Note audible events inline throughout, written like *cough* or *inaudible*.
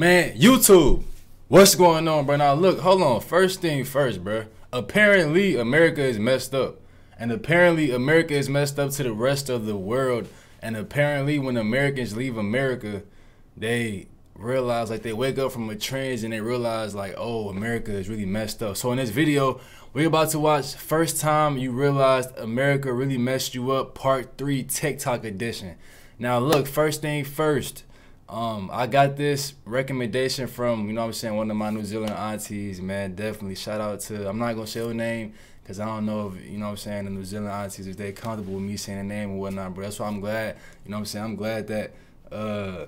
Man, YouTube, what's going on, bro? Now look, hold on. First thing first, bro. Apparently, America is messed up, and apparently, America is messed up to the rest of the world. And apparently, when Americans leave America, they realize like they wake up from a trance and they realize like, oh, America is really messed up. So in this video, we're about to watch first time you realized America really messed you up, part three, TikTok edition. Now look, first thing first. Um, I got this recommendation from, you know I'm saying, one of my New Zealand aunties, man. Definitely shout out to, I'm not going to say her name because I don't know if, you know I'm saying, the New Zealand aunties, if they're comfortable with me saying the name and whatnot, but that's why I'm glad, you know I'm saying, I'm glad that, uh,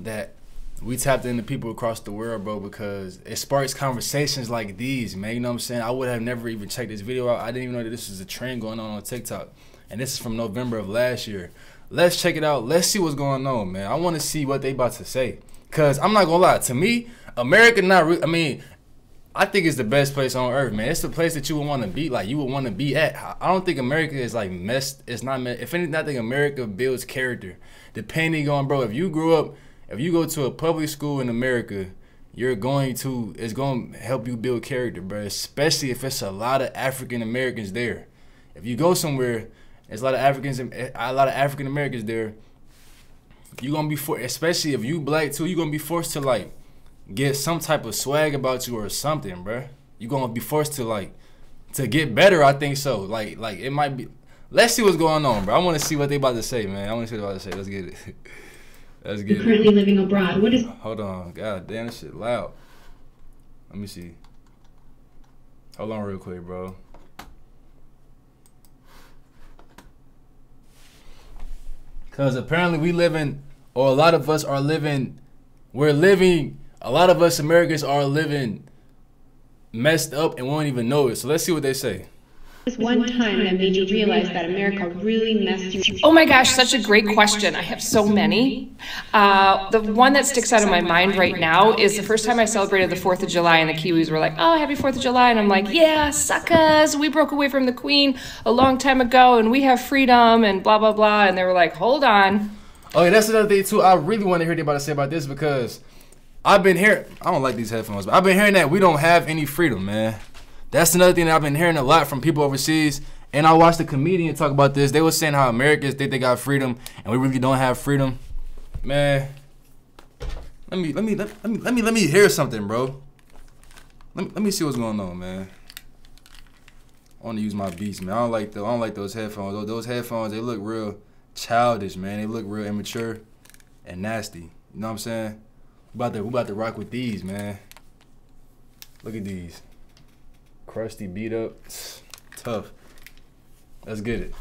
that we tapped into people across the world, bro, because it sparks conversations like these, man. You know what I'm saying? I would have never even checked this video out. I didn't even know that this was a trend going on on TikTok. And this is from November of last year. Let's check it out. Let's see what's going on, man. I want to see what they about to say. Cause I'm not gonna lie, to me, America not. Re- I mean, I think it's the best place on earth, man. It's the place that you would want to be, like you would want to be at. I don't think America is like messed. It's not. Messed. If anything, I think America builds character. Depending on, bro, if you grew up, if you go to a public school in America, you're going to. It's going to help you build character, bro. Especially if it's a lot of African Americans there. If you go somewhere there's a lot of Africans, and a lot of African Americans there. You're gonna be for, especially if you black too. You're gonna be forced to like get some type of swag about you or something, bro. You're gonna be forced to like to get better. I think so. Like like it might be. Let's see what's going on, bro. I want to see what they about to say, man. I want to see what they about to say. Let's get it. *laughs* Let's get You're currently living abroad. What is? Hold on. God damn, this shit loud. Let me see. Hold on real quick, bro. Because apparently we living, or a lot of us are living, we're living, a lot of us Americans are living messed up and won't even know it. So let's see what they say. This one time that made you realize that America really messed you. Oh my gosh, such a great question. I have so many. Uh, the one that sticks out of my mind right now is the first time I celebrated the 4th of July, and the Kiwis were like, oh, happy 4th of July. And I'm like, yeah, suckers. We broke away from the Queen a long time ago, and we have freedom, and blah, blah, blah. And they were like, hold on. Oh, yeah, that's another thing, too. I really want to hear anybody say about this because I've been hearing, I don't like these headphones, but I've been hearing that we don't have any freedom, man. That's another thing that I've been hearing a lot from people overseas. And I watched a comedian talk about this. They were saying how Americans think they got freedom and we really don't have freedom. Man, let me let me let, me let me let me hear something, bro. Let me let me see what's going on, man. I want to use my beats, man. I don't like the I don't like those headphones. Those headphones, they look real childish, man. They look real immature and nasty. You know what I'm saying? We about to we about to rock with these, man. Look at these crusty, beat up, *sighs* tough. Let's get it.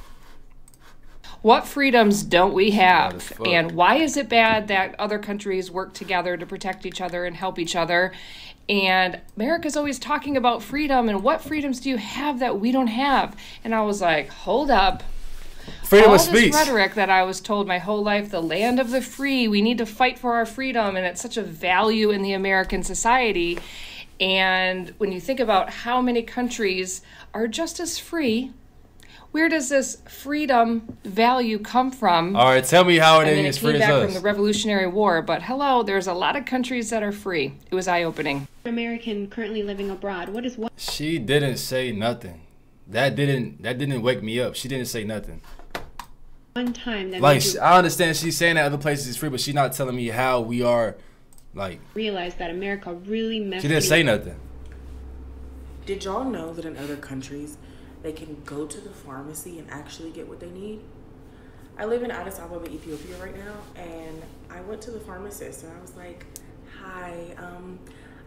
What freedoms don't we have? And why is it bad that other countries work together to protect each other and help each other? And America's always talking about freedom and what freedoms do you have that we don't have? And I was like, hold up. Freedom All of speech. This rhetoric that I was told my whole life, the land of the free, we need to fight for our freedom, and it's such a value in the American society. And when you think about how many countries are just as free, where does this freedom value come from? All right, tell me how it I mean, is it came back as from the Revolutionary War, but hello, there's a lot of countries that are free. It was eye opening. American currently living abroad. What is what? She didn't say nothing. That didn't that didn't wake me up. She didn't say nothing. One time that like I understand she's saying that other places is free, but she's not telling me how we are like realize that America really messed. She didn't say nothing. Did y'all know that in other countries they can go to the pharmacy and actually get what they need? I live in Addis Ababa, Ethiopia right now, and I went to the pharmacist and I was like, "Hi, um,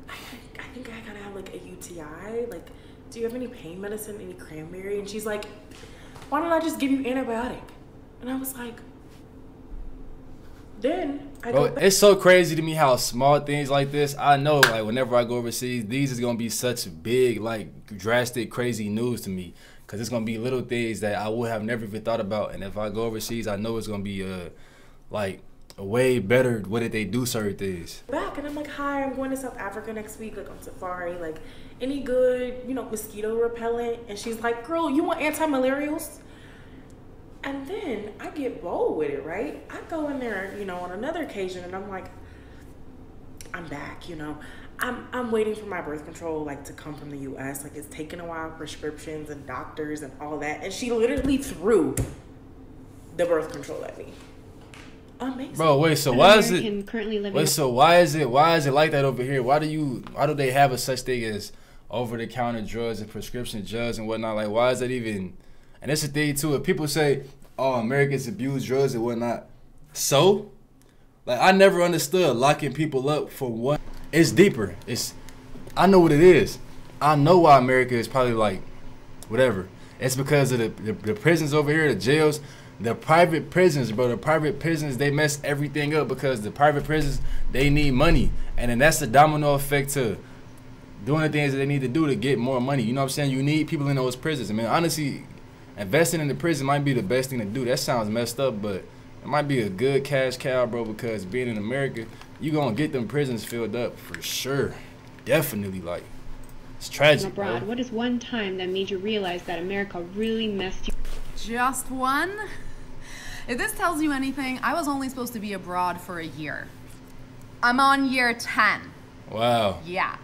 I, I think I kind of have like a UTI. Like, do you have any pain medicine, any cranberry?" And she's like, "Why don't I just give you antibiotic?" And I was like, then I Bro, it's so crazy to me how small things like this. I know, like whenever I go overseas, these is gonna be such big, like drastic, crazy news to me. Cause it's gonna be little things that I would have never even thought about. And if I go overseas, I know it's gonna be uh like a way better what that they do certain things. Back and I'm like, hi, I'm going to South Africa next week, like on safari. Like, any good, you know, mosquito repellent? And she's like, girl, you want anti-malarials? And then I get bold with it, right? I go in there, you know, on another occasion and I'm like, I'm back, you know. I'm I'm waiting for my birth control like to come from the US. Like it's taken a while, prescriptions and doctors and all that. And she literally threw the birth control at me. Amazing. Bro, wait. So why is it? currently living Wait. So why is it? Why is it like that over here? Why do you? Why do they have a such thing as over the counter drugs and prescription drugs and whatnot? Like, why is that even? And it's a thing too. If people say, "Oh, Americans abuse drugs and whatnot," so, like, I never understood locking people up for what. It's deeper. It's. I know what it is. I know why America is probably like, whatever. It's because of the, the, the prisons over here, the jails, the private prisons, bro. The private prisons they mess everything up because the private prisons they need money, and then that's the domino effect to doing the things that they need to do to get more money. You know what I'm saying? You need people in those prisons. I mean, honestly, investing in the prison might be the best thing to do. That sounds messed up, but it might be a good cash cow, bro. Because being in America, you gonna get them prisons filled up for sure. Definitely, like it's tragic, bro. abroad, what is one time that made you realize that America really messed you Just one? If this tells you anything, I was only supposed to be abroad for a year. I'm on year 10. Wow. Yeah.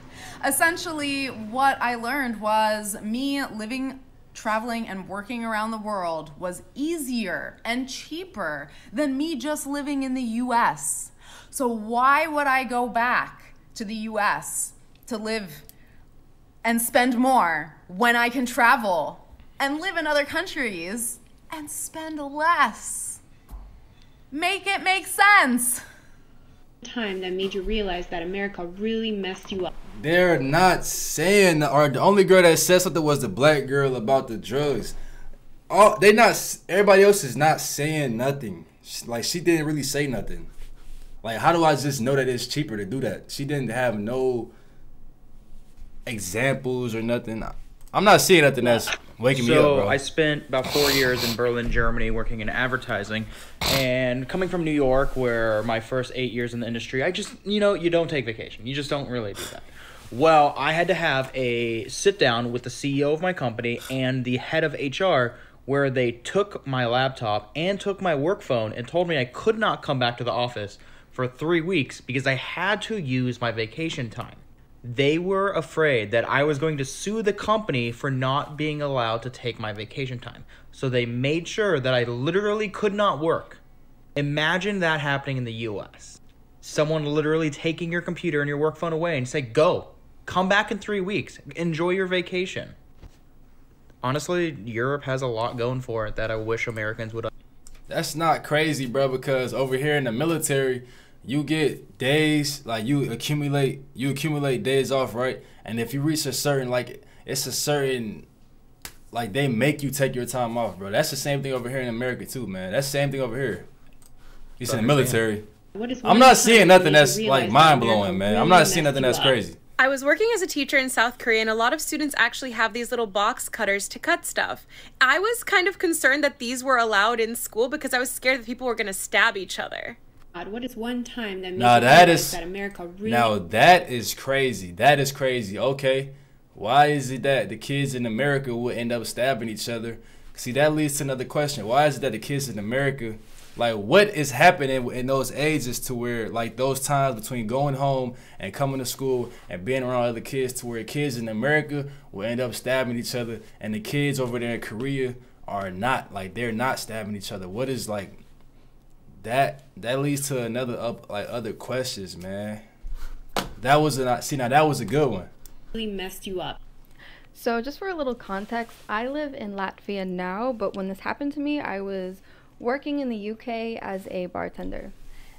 Essentially, what I learned was me living, traveling, and working around the world was easier and cheaper than me just living in the US. So, why would I go back to the US to live and spend more when I can travel and live in other countries and spend less? Make it make sense. Time that made you realize that America really messed you up? They're not saying, or the only girl that said something was the black girl about the drugs. All they not. Everybody else is not saying nothing. Like she didn't really say nothing. Like how do I just know that it's cheaper to do that? She didn't have no examples or nothing. I'm not seeing nothing that's waking me up, So bro. I spent about four years in Berlin, Germany, working in advertising, and coming from New York, where my first eight years in the industry, I just you know you don't take vacation. You just don't really do that. Well, I had to have a sit down with the CEO of my company and the head of HR, where they took my laptop and took my work phone and told me I could not come back to the office for three weeks because I had to use my vacation time they were afraid that I was going to sue the company for not being allowed to take my vacation time. So they made sure that I literally could not work. Imagine that happening in the US. Someone literally taking your computer and your work phone away and say, "Go. Come back in 3 weeks. Enjoy your vacation." Honestly, Europe has a lot going for it that I wish Americans would That's not crazy, bro, because over here in the military, you get days, like you accumulate you accumulate days off, right? And if you reach a certain like it's a certain like they make you take your time off, bro. That's the same thing over here in America too, man. That's the same thing over here. You said Understand. military. What is I'm not seeing nothing that's like mind-blowing man. really I'm not seeing nothing that's crazy. I was working as a teacher in South Korea, and a lot of students actually have these little box cutters to cut stuff. I was kind of concerned that these were allowed in school because I was scared that people were going to stab each other. God, What is one time that Now you realize that America really now that is crazy. That is crazy. Okay, why is it that the kids in America will end up stabbing each other? See, that leads to another question. Why is it that the kids in America, like, what is happening in those ages to where, like, those times between going home and coming to school and being around other kids, to where kids in America will end up stabbing each other, and the kids over there in Korea are not, like, they're not stabbing each other. What is like? That that leads to another up like other questions, man. That was a see now that was a good one. really messed you up? So, just for a little context, I live in Latvia now, but when this happened to me, I was working in the UK as a bartender.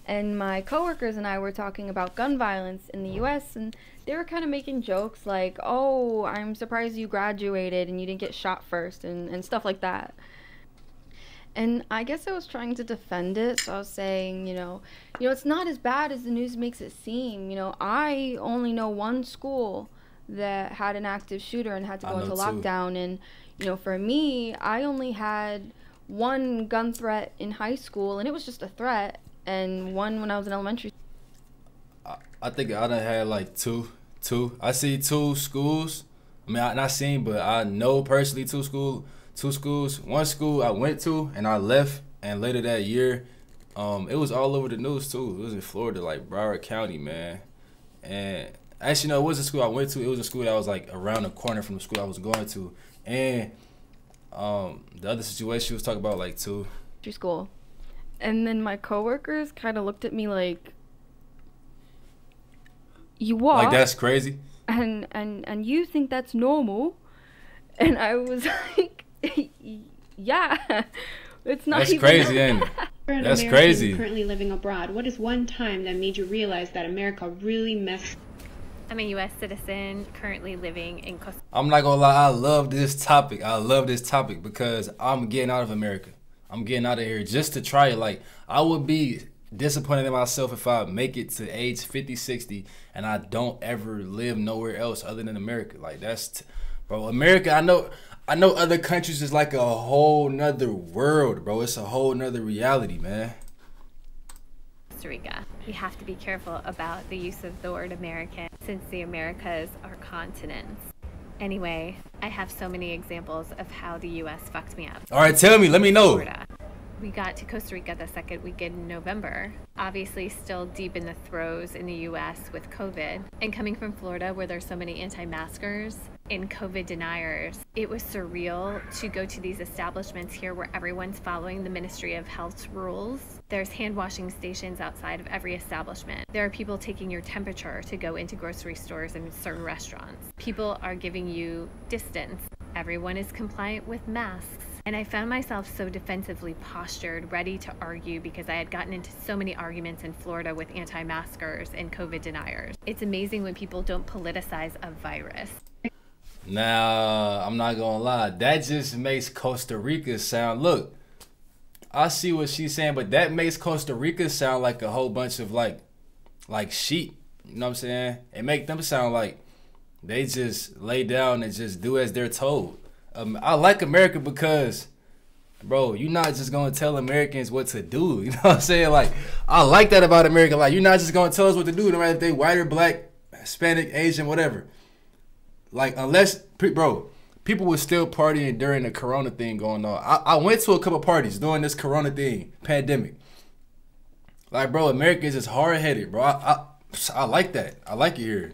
And my coworkers and I were talking about gun violence in the US, and they were kind of making jokes like, oh, I'm surprised you graduated and you didn't get shot first, and, and stuff like that. And I guess I was trying to defend it. So I was saying, you know, you know, it's not as bad as the news makes it seem. You know, I only know one school that had an active shooter and had to go into too. lockdown. And you know, for me, I only had one gun threat in high school, and it was just a threat, and one when I was in elementary. I think I done had like two, two. I see two schools. I mean, I not seen, but I know personally two school, two schools. One school I went to and I left, and later that year, um, it was all over the news too. It was in Florida, like Broward County, man. and actually, no, it wasn't a school I went to. It was a school that was like around the corner from the school I was going to, and um, the other situation she was talking about like too. to school. And then my coworkers kind of looked at me like, "You walk, Like that's crazy. and and and you think that's normal?" And I was *laughs* like, *laughs* "Yeah, *laughs* it's not That's even crazy, that ain't it? That's American crazy. currently living abroad, what is one time that made you realize that America really messed I'm a U.S. citizen currently living in Costa I'm not gonna lie, I love this topic. I love this topic because I'm getting out of America. I'm getting out of here just to try it. Like I would be disappointed in myself if I make it to age 50, 60 and I don't ever live nowhere else other than America. Like that's t- bro, America, I know I know other countries is like a whole nother world, bro. It's a whole nother reality, man. Costa Rica. We have to be careful about the use of the word American since the Americas are continents. Anyway, I have so many examples of how the U.S. fucked me up. All right, tell me, let me know. Florida. We got to Costa Rica the second weekend in November. Obviously, still deep in the throes in the US with COVID. And coming from Florida, where there's so many anti and COVID deniers, it was surreal to go to these establishments here where everyone's following the Ministry of Health's rules. There's hand washing stations outside of every establishment. There are people taking your temperature to go into grocery stores and certain restaurants. People are giving you distance. Everyone is compliant with masks. And I found myself so defensively postured, ready to argue because I had gotten into so many arguments in Florida with anti maskers and COVID deniers. It's amazing when people don't politicize a virus. Nah, I'm not gonna lie. That just makes Costa Rica sound. Look, I see what she's saying, but that makes Costa Rica sound like a whole bunch of like, like sheep. You know what I'm saying? It make them sound like they just lay down and just do as they're told. Um, I like America because, bro, you're not just gonna tell Americans what to do. *laughs* You know what I'm saying? Like, I like that about America. Like, you're not just gonna tell us what to do, no matter if they white or black, Hispanic, Asian, whatever. Like unless, bro, people were still partying during the Corona thing going on. I, I went to a couple parties during this Corona thing, pandemic. Like, bro, America is just hard headed, bro. I, I I like that. I like it here.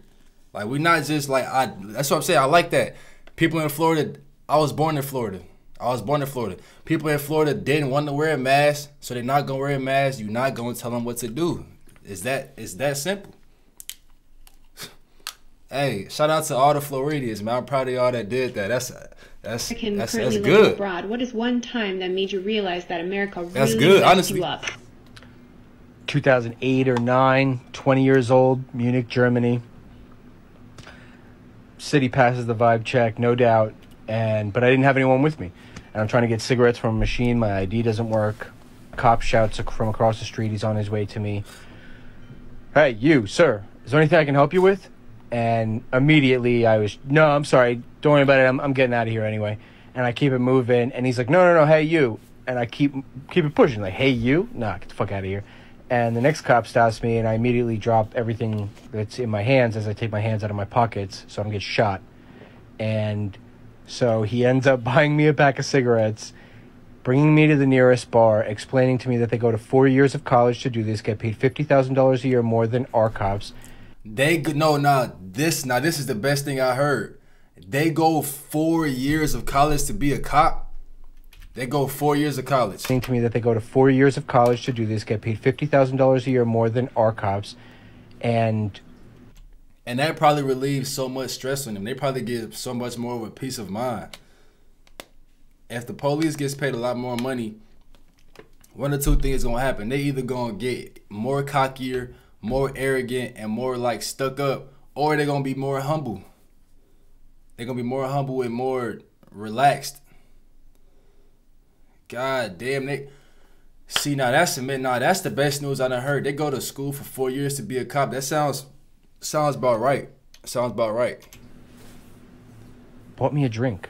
Like, we not just like I. That's what I'm saying. I like that. People in Florida. I was born in Florida. I was born in Florida. People in Florida didn't want to wear a mask, so they're not gonna wear a mask. You're not gonna tell them what to do. Is that is that simple? Hey, shout out to all the Floridians, man. I'm proud of y'all that did that. That's that's American that's, currently that's good. abroad, what is one time that made you realize that America really That's good, honestly. you up? 2008 or 9, 20 years old, Munich, Germany. City passes the vibe check, no doubt, and but I didn't have anyone with me. And I'm trying to get cigarettes from a machine, my ID doesn't work. Cop shouts from across the street, he's on his way to me. Hey, you, sir, is there anything I can help you with? And immediately I was, no, I'm sorry, don't worry about it, I'm, I'm getting out of here anyway. And I keep it moving, and he's like, no, no, no, hey, you. And I keep keep it pushing, like, hey, you? Nah, get the fuck out of here. And the next cop stops me, and I immediately drop everything that's in my hands as I take my hands out of my pockets, so I don't get shot. And so he ends up *laughs* buying me a pack of cigarettes, bringing me to the nearest bar, explaining to me that they go to four years of college to do this, get paid fifty thousand dollars a year more than our cops. They no, nah. This now this is the best thing I heard. They go four years of college to be a cop. They go four years of college. Saying to me that they go to four years of college to do this, get paid fifty thousand dollars a year more than our cops, and And that probably relieves so much stress on them. They probably get so much more of a peace of mind. If the police gets paid a lot more money, one or two things gonna happen. They either gonna get more cockier, more arrogant, and more like stuck up, or they're gonna be more humble. They're gonna be more humble and more relaxed. God damn, they see now that's the nah, that's the best news I done heard. They go to school for four years to be a cop. That sounds sounds about right. Sounds about right. bought me a drink.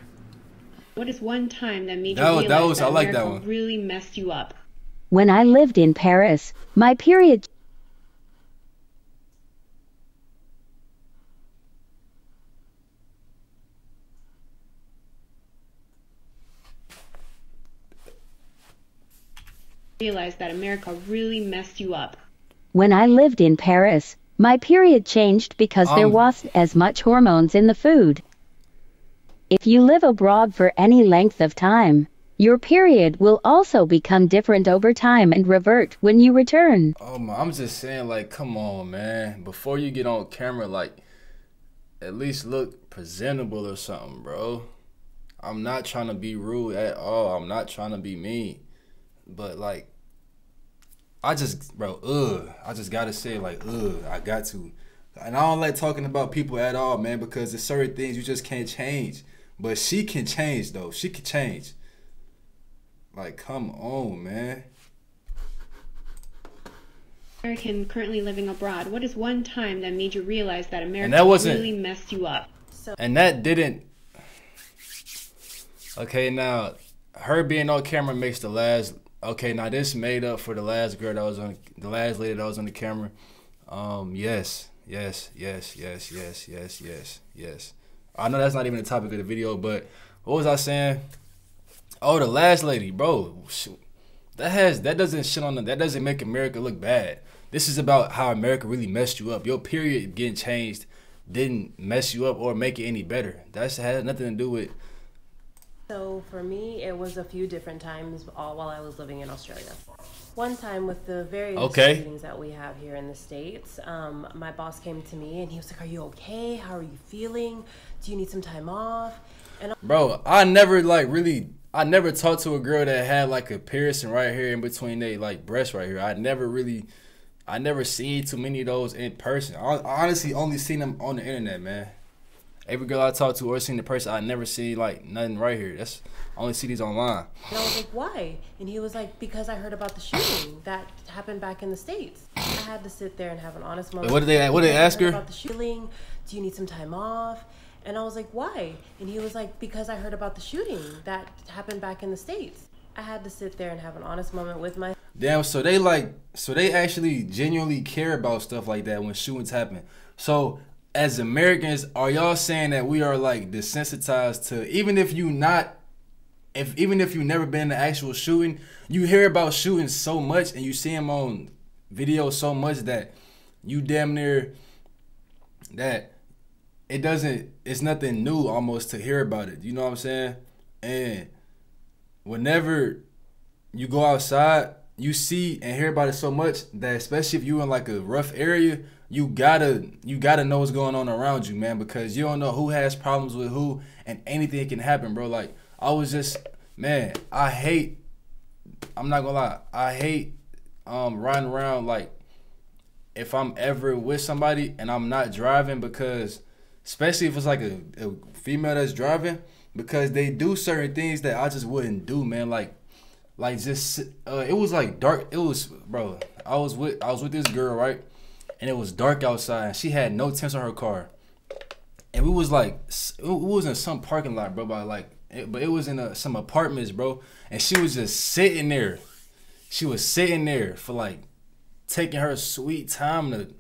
What is one time that made That you was- that was- that I like that America one. really messed you up? When I lived in Paris, my period Realize that America really messed you up. when I lived in Paris, My period changed because there Um, wasn't as much hormones in the food. If you live abroad for any length of time, your period will also become different over time and revert when you return. Oh my, I'm just saying, like, come on, man. Before you get on camera, like, at least look presentable or something, bro. I'm not trying to be rude at all. I'm not trying to be mean. But like I just bro, ugh. I just gotta say, like, ugh, I got to. And I don't like talking about people at all, man, because there's certain things you just can't change. But she can change though. She can change. Like, come on, man. American currently living abroad, what is one time that made you realize that America that wasn't- really messed you up? So And that didn't. Okay, now her being on camera makes the last. Okay, now this made up for the last girl that was on the last lady that was on the camera. Um, yes, yes, yes, yes, yes, yes, yes, yes. I know that's not even the topic of the video, but what was I saying? Oh, the last lady, bro. That has that doesn't shit on them. that doesn't make America look bad. This is about how America really messed you up. Your period getting changed didn't mess you up or make it any better. That's had nothing to do with So for me, it was a few different times all while I was living in Australia. One time with the various Okay. shootings that we have here in the states, um, my boss came to me and he was like, "Are you okay? How are you feeling? Do you need some time off?" And Bro, I never like really I never talked to a girl that had like a piercing right here in between they like breasts right here. I never really I never seen too many of those in person. I honestly only seen them on the internet, man. Every girl I talk to or seen the person, I never see like nothing right here. That's I only see these online. And I was like, why? And he was like, because I heard about the shooting that happened back in the States. I had to sit there and have an honest moment. what did they- what did they ask her? About the shooting. Do you need some time off? And I was like, why? And he was like, because I heard about the shooting that happened back in the States. I had to sit there and have an honest moment with my Damn, so they like, so they actually genuinely care about stuff like that when shootings happen. So, as Americans, are y'all saying that we are like desensitized to, even if you not, if even if you never been in the actual shooting, you hear about shooting so much and you see them on video so much that you damn near that it doesn't, it's nothing new almost to hear about it. You know what I'm saying? And whenever you go outside, you see and hear about it so much that especially if you in like a rough area, you gotta you gotta know what's going on around you, man, because you don't know who has problems with who and anything can happen, bro. Like I was just man, I hate I'm not gonna lie, I hate um riding around like if I'm ever with somebody and I'm not driving because especially if it's like a, a female that's driving because they do certain things that I just wouldn't do, man. Like like just uh, it was like dark. It was bro. I was with I was with this girl right, and it was dark outside. And she had no tents on her car, and we was like it was in some parking lot, bro. But like, it, but it was in a, some apartments, bro. And she was just sitting there. She was sitting there for like taking her sweet time to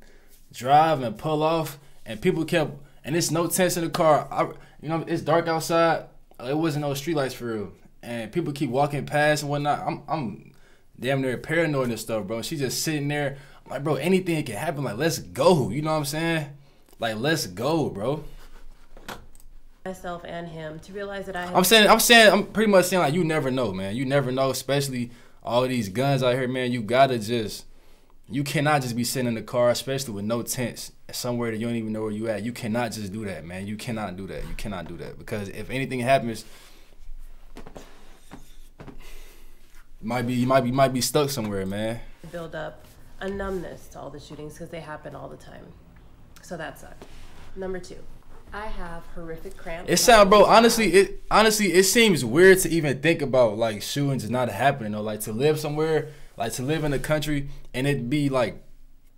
drive and pull off, and people kept and it's no tents in the car. I, you know, it's dark outside. Uh, It wasn't no streetlights for real, and people keep walking past and whatnot. I'm, I'm damn near paranoid and stuff, bro. She's just sitting there, I'm like, bro, anything can happen. Like, let's go. You know what I'm saying? Like, let's go, bro. myself and him to realize that I I'm saying, I'm saying, I'm pretty much saying like, you never know, man. You never know, especially all these guns out here, man. You gotta just, you cannot just be sitting in the car, especially with no tents, somewhere that you don't even know where you at. You cannot just do that, man. You cannot do that. You cannot do that because if anything happens, might be, you might be, might be stuck somewhere, man. build up a numbness to all the shootings because they happen all the time. So that sucked. Number two, I have horrific cramps. It sound, bro. Honestly, it honestly it seems weird to even think about like shootings not happening or like to live somewhere, like to live in a country and it be like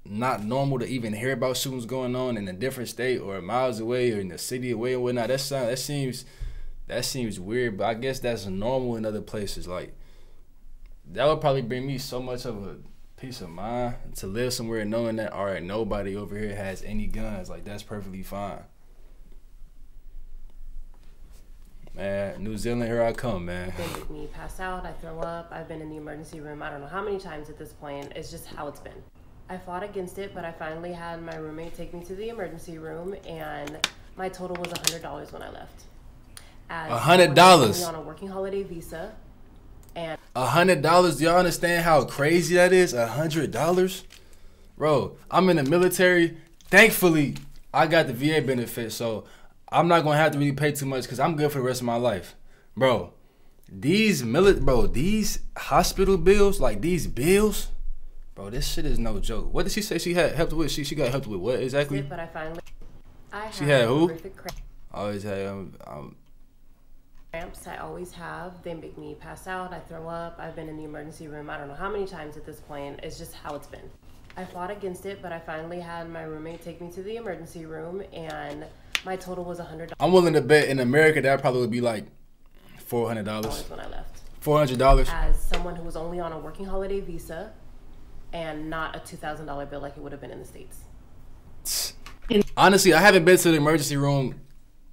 not normal to even hear about shootings going on in a different state or miles away or in the city away or whatnot. That sound that seems that seems weird, but I guess that's normal in other places. Like that would probably bring me so much of a peace of mind to live somewhere knowing that all right, nobody over here has any guns. Like that's perfectly fine. Man, New Zealand, here I come, man. They make me pass out. I throw up. I've been in the emergency room. I don't know how many times at this point. It's just how it's been. I fought against it, but I finally had my roommate take me to the emergency room, and my total was $100 when I left. A hundred dollars On a working holiday visa, and A hundred dollars. Do y'all understand how crazy that is? A hundred dollars, bro. I'm in the military. Thankfully, I got the VA benefit, so I'm not gonna have to really pay too much because I'm good for the rest of my life, bro. These mili- bro, these hospital bills, like these bills, bro. This shit is no joke. What did she say? She had helped with. She she got helped with what exactly? but I finally. I She had who? Always had um, um cramps I always have. They make me pass out. I throw up. I've been in the emergency room. I don't know how many times at this point. It's just how it's been. I fought against it, but I finally had my roommate take me to the emergency room, and my total was a hundred I'm willing to bet in America that probably would be like four hundred dollars. dollars when I left. Four hundred dollars. As someone who was only on a working holiday visa, and not a two thousand dollar bill like it would have been in the states. Honestly, I haven't been to the emergency room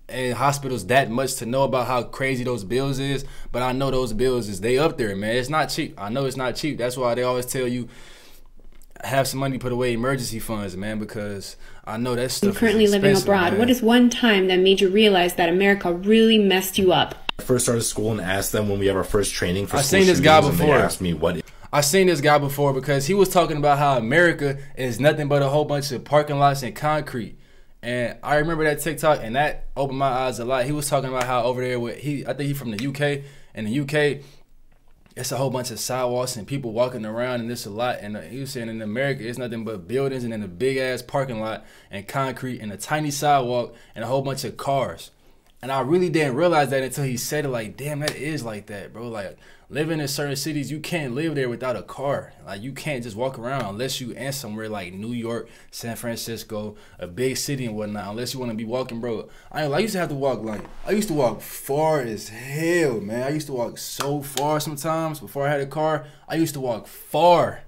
and hospitals that much to know about how crazy those bills is, but I know those bills is they up there, man. It's not cheap. I know it's not cheap. That's why they always tell you have some money put away emergency funds, man, because I know that stuff. I'm currently is living abroad, man. what is one time that made you realize that America really messed you up? I first started school and asked them when we have our first training for I've seen this guy before. They asked me what I seen this guy before because he was talking about how America is nothing but a whole bunch of parking lots and concrete. And I remember that TikTok and that opened my eyes a lot. He was talking about how over there with he I think he from the UK. In the UK, it's a whole bunch of sidewalks and people walking around and this a lot. And uh, he was saying in America it's nothing but buildings and then a big ass parking lot and concrete and a tiny sidewalk and a whole bunch of cars. And I really didn't realize that until he said it. Like, damn, that is like that, bro. Like, living in certain cities, you can't live there without a car. Like, you can't just walk around unless you in somewhere like New York, San Francisco, a big city and whatnot. Unless you want to be walking, bro. I, I used to have to walk like I used to walk far as hell, man. I used to walk so far sometimes before I had a car. I used to walk far.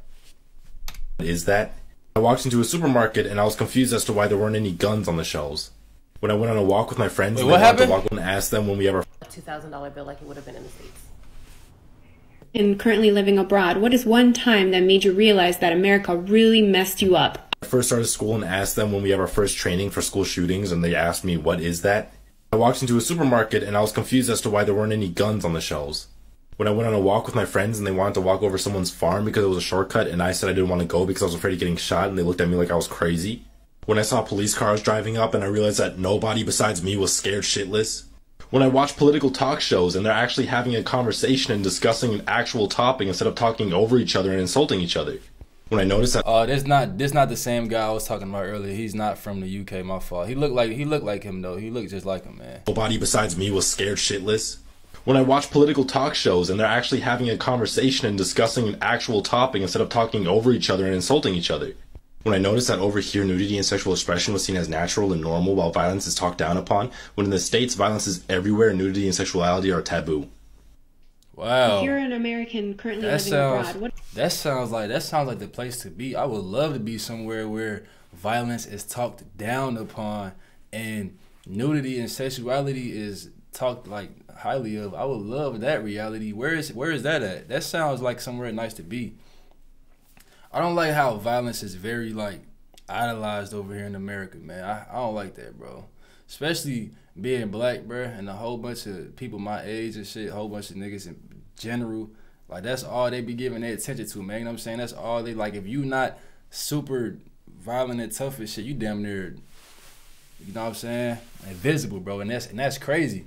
is that. I walked into a supermarket and I was confused as to why there weren't any guns on the shelves. When I went on a walk with my friends, Wait, and what happened? to walk and asked them when we have our A two thousand dollar bill like it would have been in the states. And currently living abroad, what is one time that made you realize that America really messed you up? I first started school and asked them when we have our first training for school shootings, and they asked me, What is that? I walked into a supermarket and I was confused as to why there weren't any guns on the shelves. When I went on a walk with my friends and they wanted to walk over someone's farm because it was a shortcut, and I said I didn't want to go because I was afraid of getting shot, and they looked at me like I was crazy. When I saw police cars driving up and I realized that nobody besides me was scared shitless. When I watch political talk shows and they're actually having a conversation and discussing an actual topic instead of talking over each other and insulting each other. When I notice that Oh, this not this not the same guy I was talking about earlier. He's not from the UK. My fault. He looked like he looked like him though. He looked just like him, man. nobody besides me was scared shitless. When I watch political talk shows and they're actually having a conversation and discussing an actual topic instead of talking over each other and insulting each other. When I noticed that over here nudity and sexual expression was seen as natural and normal while violence is talked down upon, when in the States violence is everywhere and nudity and sexuality are taboo. Wow. If you're an American currently That living sounds abroad, what that sounds like that sounds like the place to be. I would love to be somewhere where violence is talked down upon and nudity and sexuality is talked like highly of. I would love that reality. Where is where is that at? That sounds like somewhere nice to be. I don't like how violence is very like idolized over here in America, man. I, I don't like that, bro. Especially being black, bro, and a whole bunch of people my age and shit, a whole bunch of niggas in general. Like that's all they be giving their attention to, man. You know what I'm saying? That's all they like. If you not super violent and tough and shit, you damn near, you know what I'm saying? Invisible, bro. And that's and that's crazy.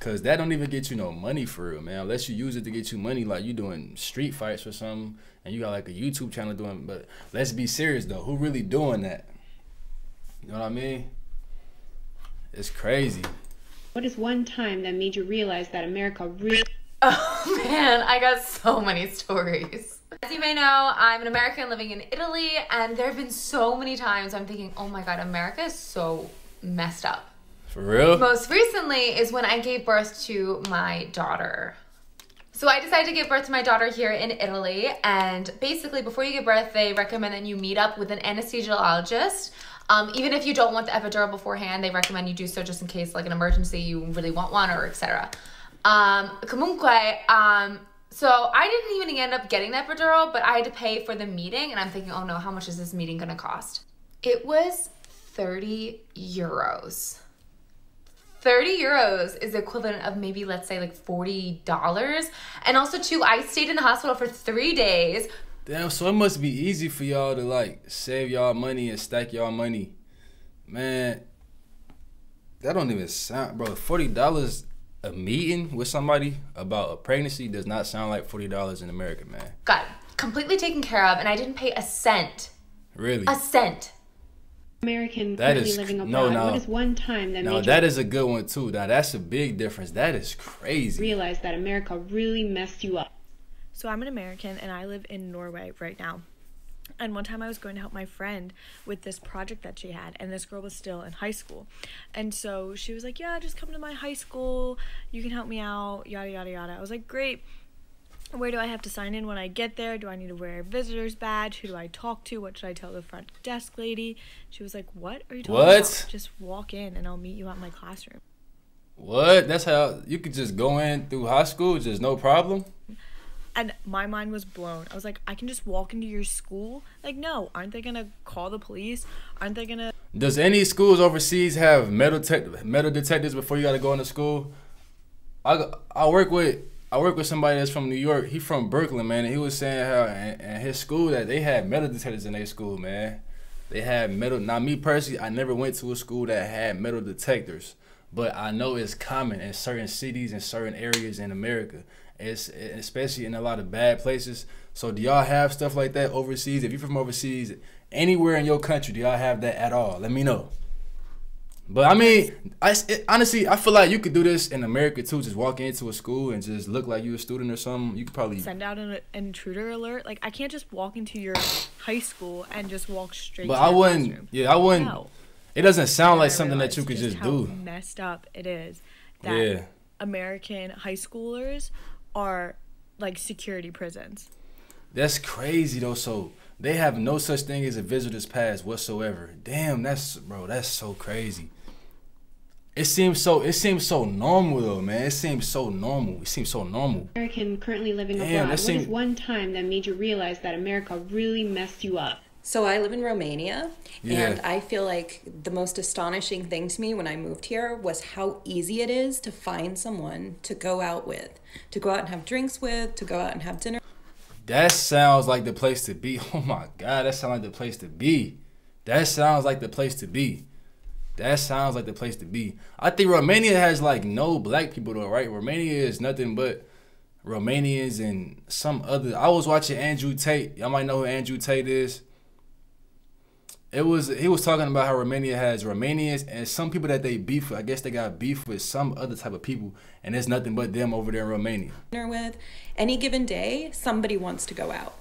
Cause that don't even get you no money for real, man. Unless you use it to get you money, like you doing street fights or something, and you got like a YouTube channel doing. But let's be serious though. Who really doing that? You know what I mean? It's crazy. what is one time that made you realize that America really *laughs* Oh man, I got so many stories. As you may know, I'm an American living in Italy, and there have been so many times I'm thinking, oh my god, America is so messed up. For real? Most recently is when I gave birth to my daughter. So I decided to give birth to my daughter here in Italy, and basically, before you give birth, they recommend that you meet up with an anesthesiologist. Um, even if you don't want the epidural beforehand, they recommend you do so just in case, like an emergency, you really want one or etc. Um, comunque, um, So I didn't even end up getting the epidural, but I had to pay for the meeting, and I'm thinking, oh no, how much is this meeting gonna cost? It was 30 euros. 30 euros is equivalent of maybe let's say like $40 and also too i stayed in the hospital for three days Damn, so it must be easy for y'all to like save y'all money and stack y'all money. Man, that don't even sound bro, forty dollars a meeting with somebody about a pregnancy does not sound like forty dollars in America, man. got completely taken care of and i didn't pay a cent Really? a cent American That currently is living abroad. no. What is one time that Now made that you is a good one too. Now that's a big difference. That is crazy. realize that America really messed you up? So I'm an American and I live in Norway right now. And one time I was going to help my friend with this project that she had, and this girl was still in high school. And so she was like, Yeah, just come to my high school. You can help me out, yada, yada, yada. I was like, Great. Where do I have to sign in when I get there? Do I need to wear a visitor's badge? Who do I talk to? What should I tell the front desk lady? She was like, What are you talking What? about? Just walk in and I'll meet you at my classroom. What? That's how you could just go in through high school, just no problem. And my mind was blown. I was like, I can just walk into your school? Like, no, aren't they gonna call the police? Aren't they gonna Does any schools overseas have metal tech metal detectors before you got to go into school? I I work with I work with somebody that's from New York. He from Brooklyn, man, and he was saying how in his school that they had metal detectors in their school, man. They had metal. Now, me personally, I never went to a school that had metal detectors, but I know it's common in certain cities and certain areas in America. It's especially in a lot of bad places. So, do y'all have stuff like that overseas? If you're from overseas, anywhere in your country, do y'all have that at all? Let me know. But I mean, I it, honestly I feel like you could do this in America too. Just walk into a school and just look like you a student or something. You could probably send out an, an intruder alert? Like, I can't just walk into your high school and just walk straight But I wouldn't. classroom. Yeah, I wouldn't. No. It doesn't sound like something that you could just how do. messed up it is that Yeah. American high schoolers are like security prisons. That's crazy though. So they have no such thing as a visitor's pass whatsoever. Damn, that's bro. That's so crazy. It seems so. It seems so normal though, man. It seems so normal. It seems so normal. American currently living Damn, abroad. that What is seem- one time that made you realize that America really messed you up? So I live in Romania, Yeah. and I feel like the most astonishing thing to me when I moved here was how easy it is to find someone to go out with, to go out and have drinks with, to go out and have dinner. That sounds like the place to be. *laughs* Oh my god, that sounds like the place to be. That sounds like the place to be. That sounds like the place to be. I think Romania has like no black people though, right? Romania is nothing but Romanians and some other. I was watching Andrew Tate. Y'all might know who Andrew Tate is. It was he was talking about how Romania has Romanians and some people that they beef with. I guess they got beef with some other type of people, and it's nothing but them over there in Romania. with. Any given day, somebody wants to go out.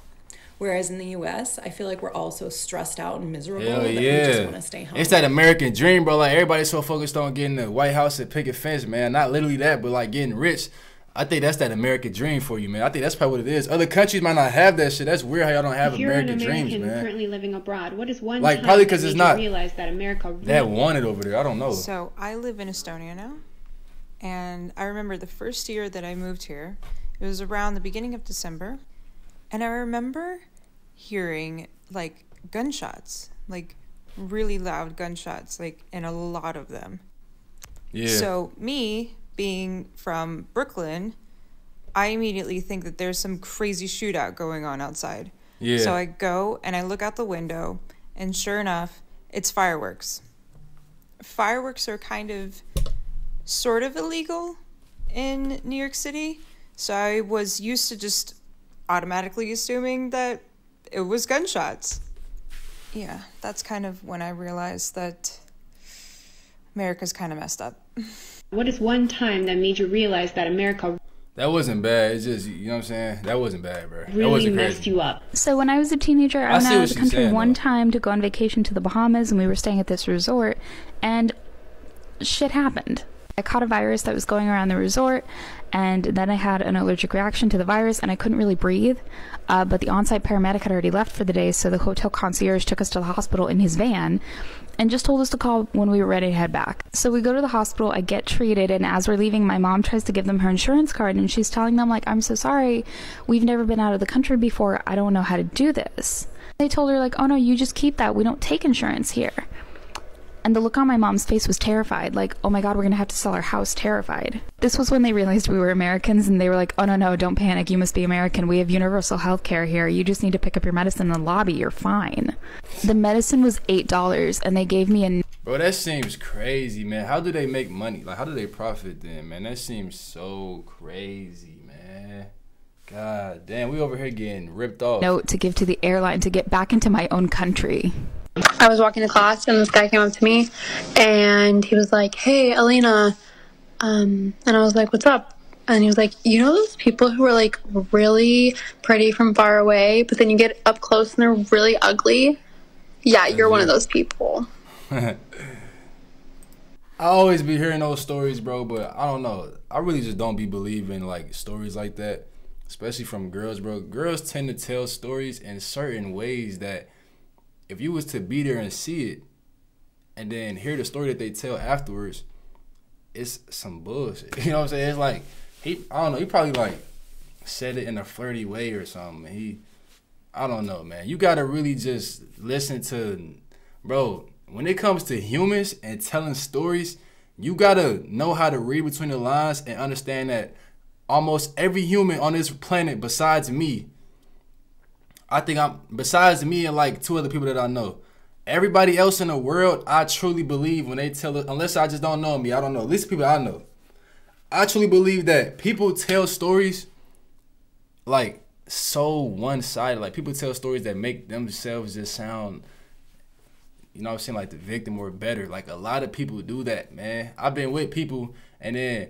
Whereas in the US, I feel like we're all so stressed out and miserable Hell that we just want to stay home. It's that American dream, bro. Like everybody's so focused on getting the White House and picket fence, man. Not literally that, but like getting rich. I think that's that American dream for you, man. I think that's probably what it is. Other countries might not have that shit. That's weird how y'all don't have if you're American, an American dreams, man. currently living abroad, what is one Like, time probably that 'cause made it's you not realize that America really That wanted over there. I don't know. So I live in Estonia now, and I remember the first year that I moved here. It was around the beginning of December, and I remember hearing like gunshots, like really loud gunshots, like and a lot of them. Yeah. So me being from Brooklyn, I immediately think that there's some crazy shootout going on outside. Yeah. So I go and I look out the window, and sure enough, it's fireworks. Fireworks are kind of sort of illegal in New York City. So I was used to just automatically assuming that it was gunshots. Yeah, that's kind of when I realized that America's kind of messed up. *laughs* What is one time that made you realize that America That wasn't bad. It's just you know what I'm saying. That wasn't bad, bro. that really wasn't messed crazy. you up? So when I was a teenager, I I went see out of the country saying, one time to go on vacation to the Bahamas, and we were staying at this resort, and shit happened. I caught a virus that was going around the resort, and then I had an allergic reaction to the virus, and I couldn't really breathe. Uh, but the on-site paramedic had already left for the day, so the hotel concierge took us to the hospital in his van, and just told us to call when we were ready to head back. So we go to the hospital, I get treated, and as we're leaving, my mom tries to give them her insurance card, and she's telling them like, "I'm so sorry, we've never been out of the country before. I don't know how to do this." They told her like, "Oh no, you just keep that. We don't take insurance here." And the look on my mom's face was terrified, like, oh my god, we're gonna have to sell our house, terrified. This was when they realized we were Americans and they were like, oh no, no, don't panic, you must be American. We have universal health care here. You just need to pick up your medicine in the lobby, you're fine. The medicine was $8 and they gave me a. Bro, that seems crazy, man. How do they make money? Like, how do they profit then, man? That seems so crazy, man. God damn, we over here getting ripped off. Note to give to the airline to get back into my own country. I was walking to class and this guy came up to me and he was like, Hey, Alina. Um, and I was like, What's up? And he was like, You know those people who are like really pretty from far away, but then you get up close and they're really ugly? Yeah, you're one of those people. *laughs* I always be hearing those stories, bro, but I don't know. I really just don't be believing like stories like that, especially from girls, bro. Girls tend to tell stories in certain ways that if you was to be there and see it, and then hear the story that they tell afterwards, it's some bullshit. *laughs* You know what I'm saying? It's like he, I don't know. He probably like said it in a flirty way or something. He, I don't know, man. You gotta really just listen to, bro. When it comes to humans and telling stories, you gotta know how to read between the lines and understand that almost every human on this planet, besides me, I think I'm besides me and like two other people that I know. Everybody else in the world, I truly believe when they tell it, unless I just don't know me, I don't know. At least people I know. I truly believe that people tell stories like so one sided. Like people tell stories that make themselves just sound, you know I'm saying, like the victim or better. Like a lot of people do that, man. I've been with people and then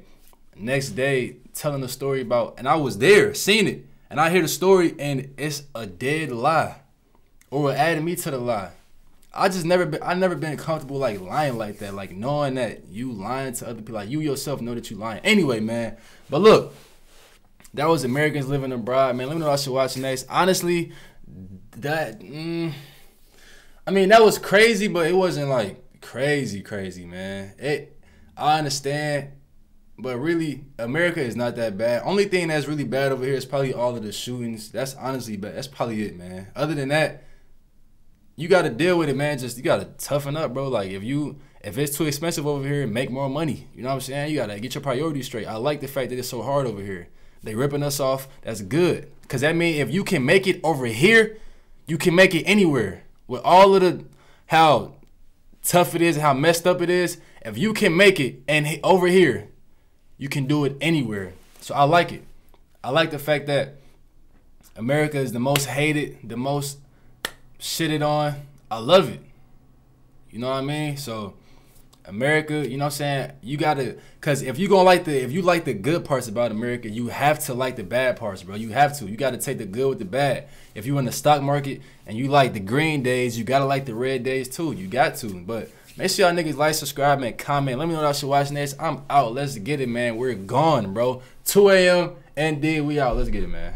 next day telling a story about, and I was there, seen it and I hear the story and it's a dead lie, or adding me to the lie. I just never been I never been comfortable like lying like that, like knowing that you lying to other people, like you yourself know that you lying. Anyway, man. But look, that was Americans living abroad, man. Let me know what I should watch next. Honestly, that mm, I mean that was crazy, but it wasn't like crazy, crazy, man. It I understand but really, America is not that bad. Only thing that's really bad over here is probably all of the shootings. That's honestly bad. That's probably it, man. Other than that, you got to deal with it, man. Just you got to toughen up, bro. Like if you if it's too expensive over here, make more money. You know what I'm saying? You got to get your priorities straight. I like the fact that it's so hard over here. They ripping us off. That's good. Cause that means if you can make it over here, you can make it anywhere. With all of the how tough it is, and how messed up it is, if you can make it and over here, you can do it anywhere. So I like it. I like the fact that America is the most hated, the most shitted on. I love it. You know what I mean? So America, you know what I'm saying? You gotta cause if you gonna like the if you like the good parts about America, you have to like the bad parts, bro. You have to. You gotta take the good with the bad. If you in the stock market and you like the green days, you gotta like the red days too. You got to. But Make sure y'all niggas like, subscribe, and comment. Let me know what I should watch next. I'm out. Let's get it, man. We're gone, bro. 2 a.m. and we out. Let's get it, man.